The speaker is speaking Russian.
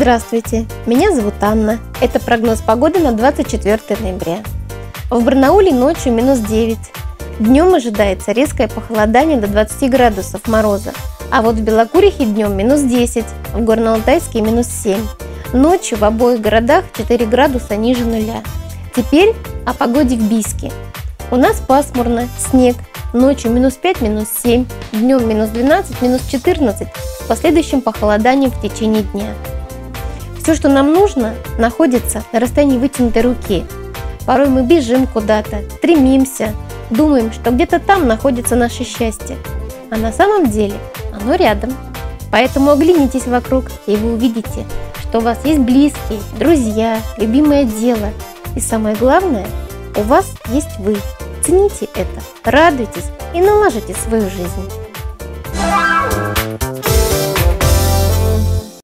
Здравствуйте, меня зовут Анна. Это прогноз погоды на 24 ноября. В Барнауле ночью минус 9. Днем ожидается резкое похолодание до 20 градусов мороза. А вот в Белокурихе днем минус 10, в Горно-Алтайске минус 7. Ночью в обоих городах 4 градуса ниже нуля. Теперь о погоде в Бийске. У нас пасмурно, снег, ночью минус 5, минус 7, днем минус 12, минус 14, с последующим похолоданием в течение дня. Все, что нам нужно, находится на расстоянии вытянутой руки. Порой мы бежим куда-то, стремимся, думаем, что где-то там находится наше счастье. А на самом деле оно рядом. Поэтому оглянитесь вокруг, и вы увидите, что у вас есть близкие, друзья, любимое дело. И самое главное, у вас есть вы. Цените это, радуйтесь и налажите свою жизнь.